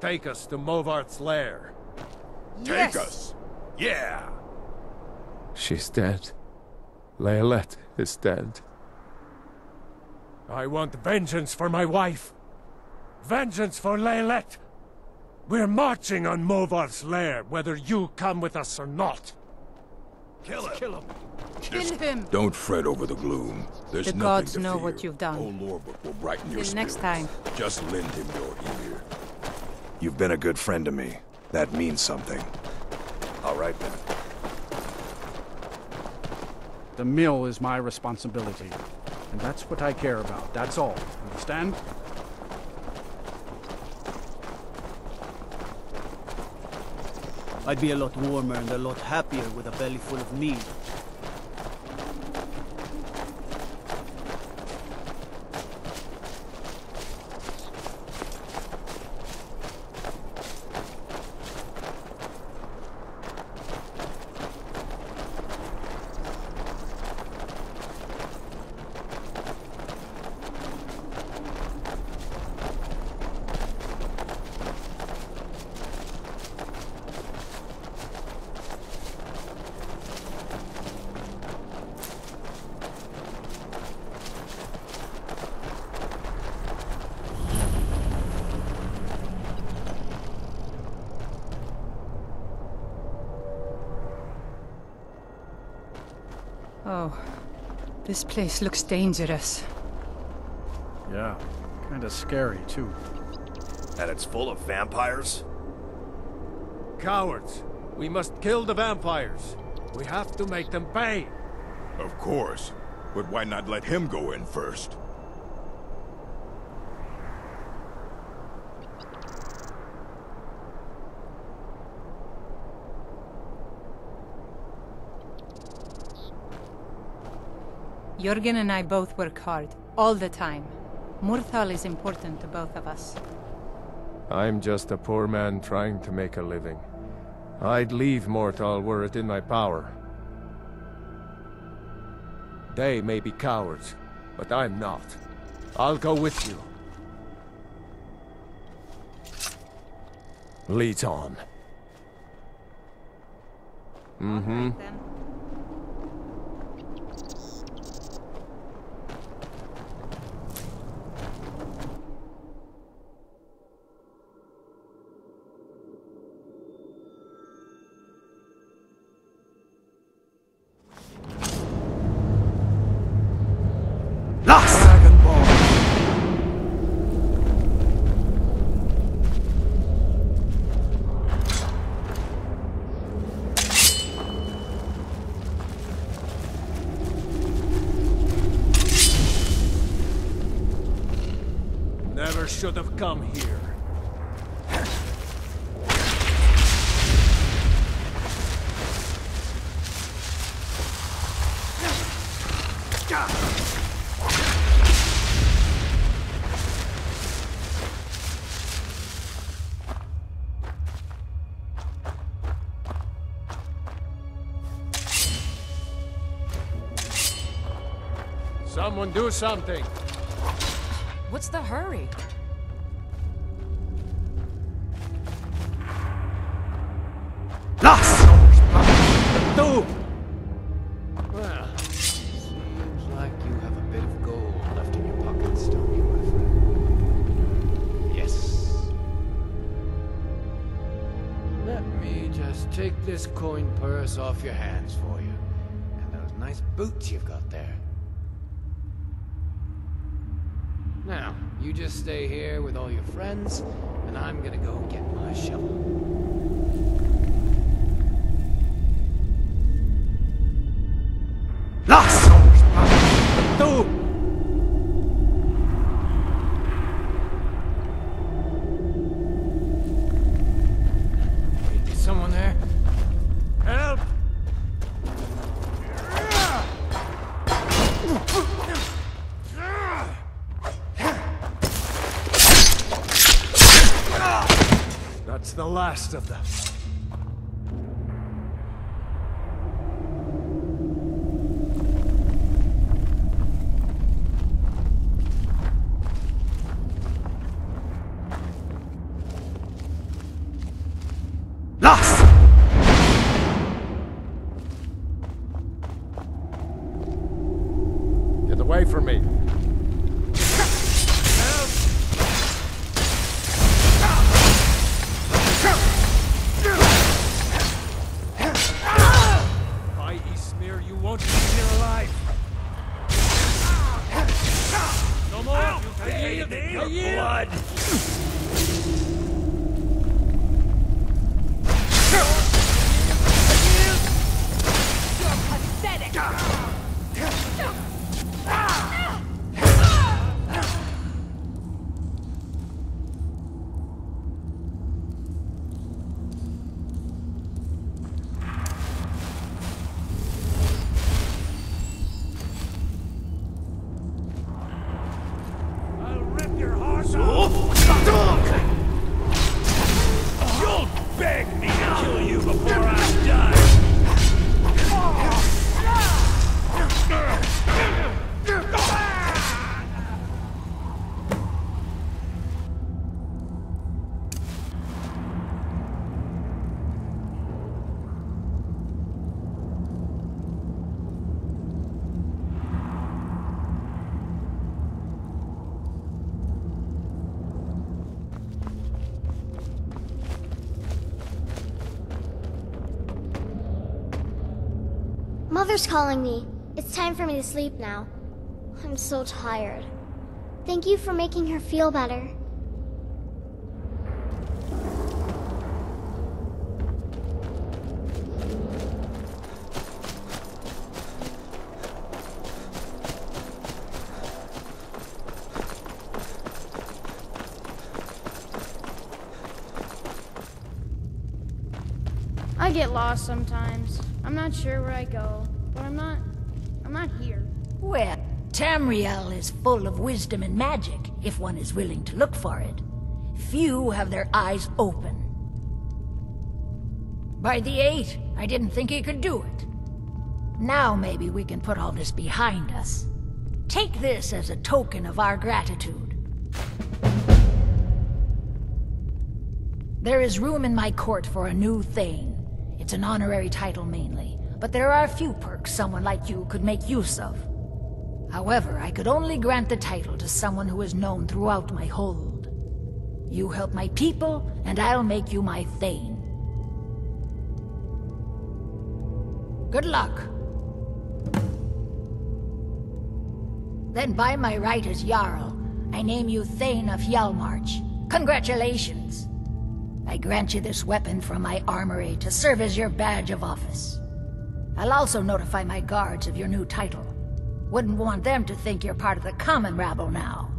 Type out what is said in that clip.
take us to Movarth's lair. Yes. Take us. Yeah! She's dead. Laelette is dead. I want vengeance for my wife. Vengeance for Laelette. We're marching on Movarth's lair, whether you come with us or not. Kill him. Kill him. Kill him. Don't fret over the gloom. There's The nothing gods to know fear. what you've done. Old Lurbuk will brighten your Till next spirits. time. Just lend him your ear. You've been a good friend to me. That means something. All right then. The mill is my responsibility. And that's what I care about. That's all. Understand? I'd be a lot warmer and a lot happier with a belly full of meat. Oh, this place looks dangerous. Yeah. Kinda scary, too. And it's full of vampires? Cowards! We must kill the vampires. We have to make them pay. Of course. But why not let him go in first? Jorgen and I both work hard, all the time. Morthal is important to both of us. I'm just a poor man trying to make a living. I'd leave Morthal were it in my power. They may be cowards, but I'm not. I'll go with you. Lead on. Mm-hmm. Should have come here. Someone do something! What's the hurry? This coin purse off your hands for you. And those nice boots you've got there. Now, you just stay here with all your friends, and I'm gonna go get my shovel. That's the last of them. Mother's calling me. It's time for me to sleep now. I'm so tired. Thank you for making her feel better. I get lost sometimes. I'm not sure where I go, but I'm not. I'm not here. Well, Tamriel is full of wisdom and magic, if one is willing to look for it. Few have their eyes open. By the Eight, I didn't think he could do it. Now maybe we can put all this behind us. Take this as a token of our gratitude. There is room in my court for a new Thane. It's an honorary title mainly, but there are a few perks someone like you could make use of. However, I could only grant the title to someone who is known throughout my hold. You help my people, and I'll make you my Thane. Good luck. Then by my right as Jarl, I name you Thane of Hjalmarch. Congratulations! I grant you this weapon from my armory to serve as your badge of office. I'll also notify my guards of your new title. Wouldn't want them to think you're part of the common rabble now.